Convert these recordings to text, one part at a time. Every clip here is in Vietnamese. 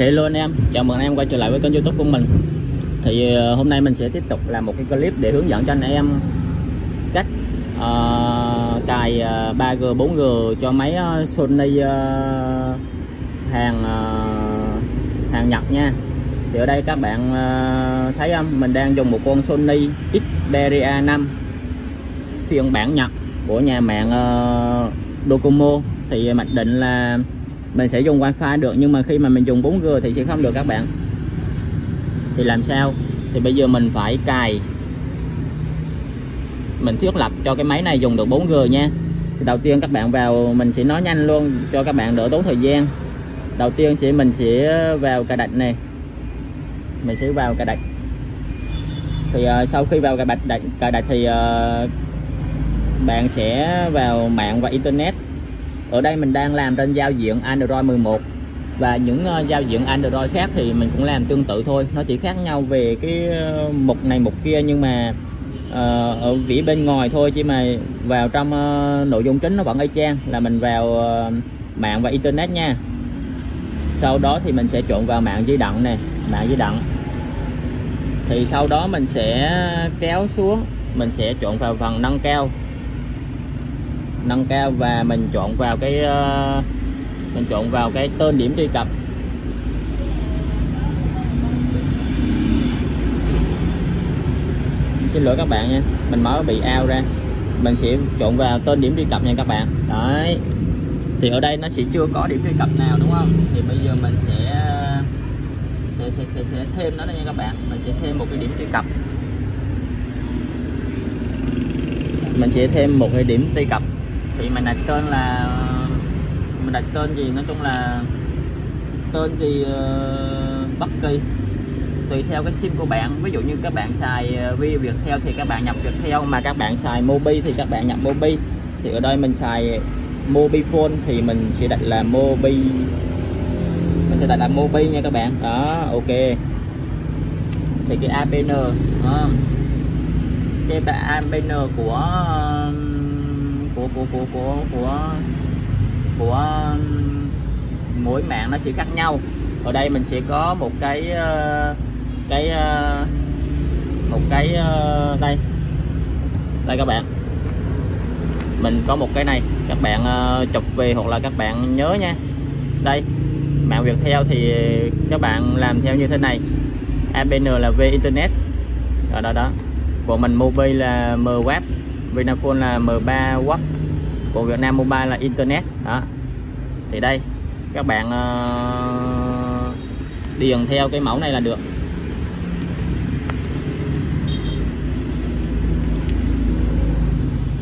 Hello anh em, chào mừng anh em quay trở lại với kênh youtube của mình. Thì ờ, hôm nay mình sẽ tiếp tục làm một cái clip để hướng dẫn cho anh em cách uh, cài uh, 3G, 4G cho máy ờ, Sony uh, hàng uh, hàng Nhật nha. Thì ở đây các bạn uh, thấy không, mình đang dùng một con Sony Xperia 5 phiên bản Nhật của nhà mạng uh, Docomo. Thì mặc định là mình sẽ dùng wifi được nhưng mà khi mà mình dùng 4G thì sẽ không được các bạn. Thì làm sao? Thì bây giờ mình phải cài. Mình thiết lập cho cái máy này dùng được 4G nha. Thì đầu tiên các bạn vào mình sẽ nói nhanh luôn cho các bạn đỡ tốn thời gian. Đầu tiên sẽ mình sẽ vào cài đặt này. Mình sẽ vào cài đặt. Thì uh, sau khi vào cài đặt cài đặt thì uh, bạn sẽ vào mạng và internet ở đây mình đang làm trên giao diện Android 11 và những uh, giao diện Android khác thì mình cũng làm tương tự thôi. Nó chỉ khác nhau về cái uh, mục này mục kia nhưng mà uh, ở vỉ bên ngoài thôi. Chứ mà vào trong uh, nội dung chính nó vẫn y chang là mình vào uh, mạng và internet nha. Sau đó thì mình sẽ chọn vào mạng di động này mạng di động. Thì sau đó mình sẽ kéo xuống mình sẽ chọn vào phần nâng cao nâng cao và mình chọn vào cái ờ, mình chọn vào cái tên điểm truy cập. Xin lỗi các bạn nha mình mở bị ao ra. Mình sẽ chọn vào tên điểm truy cập nha các bạn. Đấy. Thì ở đây nó sẽ chưa có điểm truy cập nào đúng không? Thì bây giờ mình sẽ sẽ sẽ, sẽ, sẽ thêm nó đây nha các bạn. Mình sẽ thêm một cái điểm truy cập. Mình sẽ thêm một cái điểm truy cập thì mình đặt tên là mình đặt tên gì? Nói chung là tên gì uh, ờ, bất kỳ. Tùy theo cái sim của bạn. Ví dụ như các bạn xài ờ, vi việt Viettel thì các bạn nhập Viettel mà các bạn xài Mobi thì các bạn nhập Mobi. Thì ở đây mình xài Mobifone thì mình sẽ đặt là Mobi mình sẽ đặt là Mobi nha các bạn. Đó ok. Thì cái APN đó. cái APN của ờ, của của của của của của um, mỗi mạng nó sẽ khác nhau. Ở đây mình sẽ có một cái ờ, cái ờ, một cái ờ, đây. Đây các bạn. Mình có một cái này. Các bạn chụp về hoặc là các bạn nhớ nha. Đây. Mạng theo thì các bạn làm theo như thế này. APN là V Internet. Đó đó đó. Của mình mobile là M Web. Vinaphone là M3 Watt còn Việt Nam Mobile là Internet. Đó. Thì đây các bạn uh, điền theo cái mẫu này là được.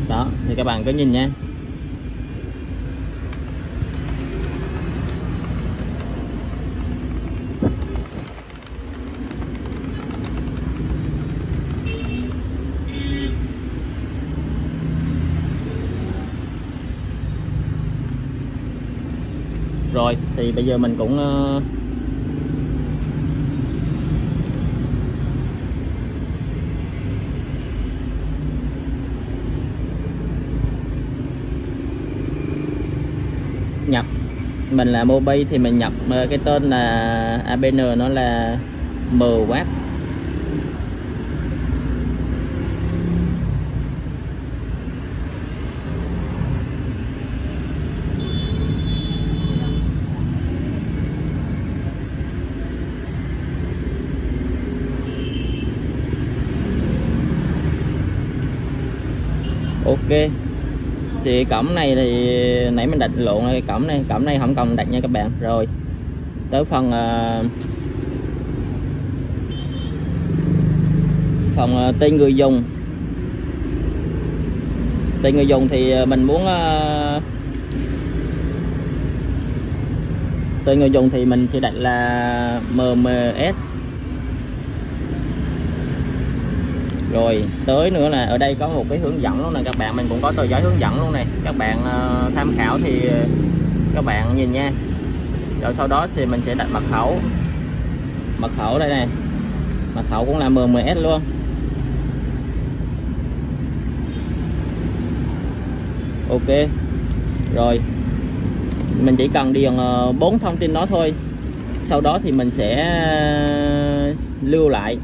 Đó thì các bạn cứ nhìn nha. Rồi thì bây giờ mình cũng uh, nhập. Mình là Mobi thì mình nhập ờ, cái tên là ABN nó là MW ok. Thì cổng này thì nãy mình đặt lộn cái cổng này cổng này không cần đặt nha các bạn. Rồi tới phần uh, phần uh, tên người dùng. Tên người dùng thì ờ, mình muốn uh, tên người dùng thì mình sẽ đặt là MMS rồi tới nữa là ở đây có một cái hướng dẫn luôn này các bạn mình cũng có tờ giấy hướng dẫn luôn này các bạn uh, tham khảo thì ờ, các bạn nhìn nha. Rồi sau đó thì mình sẽ đặt mật khẩu. Mật khẩu đây này mật khẩu cũng là 10S luôn. Ok. Rồi mình chỉ cần điền ờ, bốn thông tin đó thôi. Sau đó thì mình sẽ lưu lại.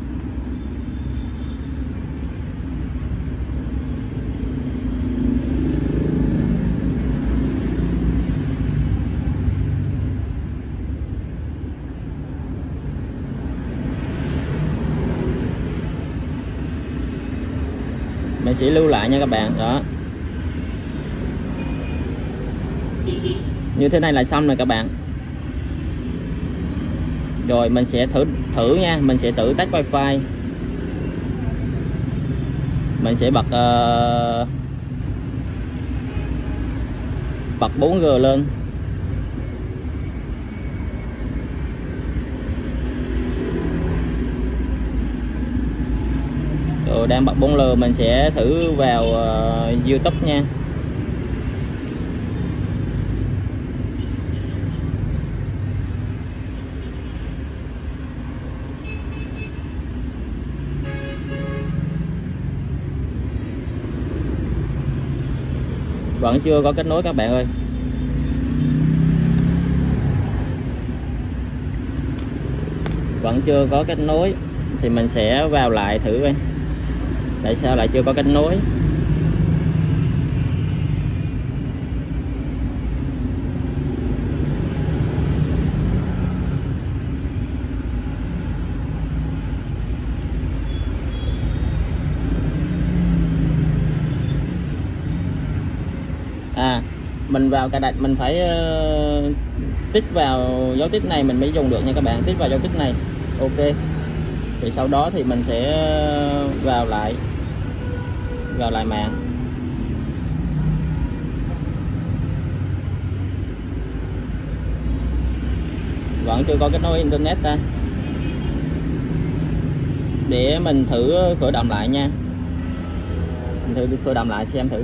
Mình sẽ lưu lại nha các bạn đó. Như thế này là xong rồi các bạn. Rồi mình sẽ thử thử nha mình sẽ thử tắt wifi. Mình sẽ bật uh, bật 4G lên. Ừ, đang bật 4L mình sẽ thử vào uh, YouTube nha. Vẫn chưa có kết nối các bạn ơi. Vẫn chưa có kết nối thì mình sẽ vào lại thử coi tại sao lại chưa có kết nối? À mình vào cài đặt mình phải uh, tích vào dấu tích này mình mới dùng được nha các bạn. Tích vào dấu tích này. Ok. Thì sau đó thì mình sẽ ờ, vào lại vào lại mạng. Vẫn chưa có kết nối internet ta. Để mình thử khởi động lại nha. Mình thử khởi động lại xem thử.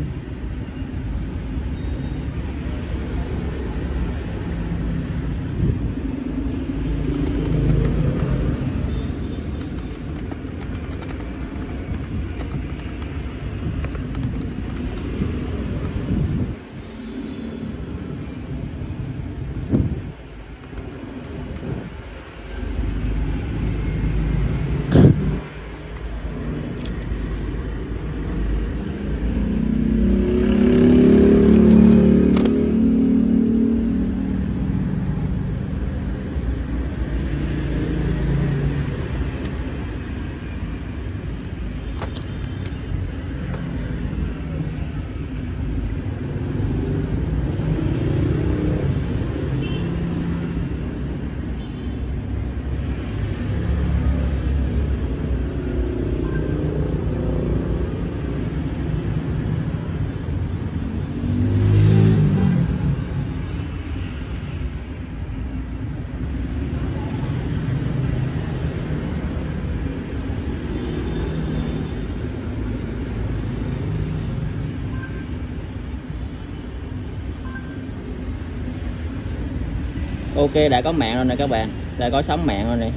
Ok, đã có mạng rồi nè các bạn. Đã có sóng mạng rồi nè.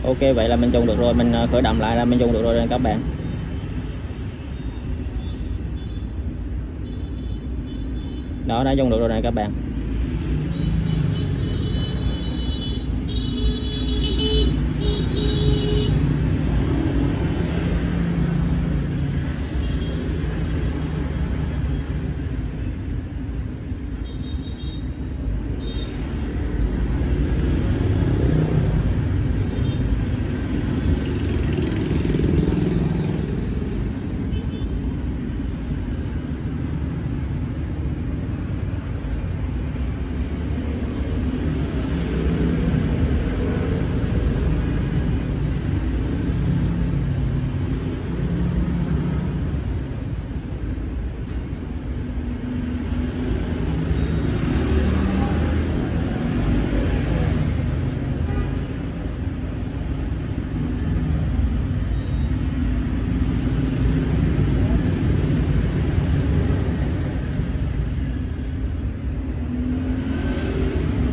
Ok, vậy là mình dùng được rồi. Mình ờ, khởi động lại là mình dùng được rồi nè các bạn. Đó, đã dùng được rồi nè các bạn.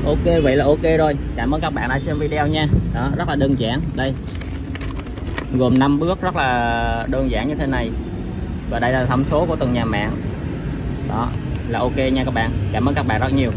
Ok, vậy là ok rồi. Cảm ơn các bạn đã xem video nha. Đó, rất là đơn giản. Đây. Gồm 5 bước rất là đơn giản như thế này. Và đây là thông số của từng nhà mạng. Đó, là ok nha các bạn. Cảm ơn các bạn rất nhiều.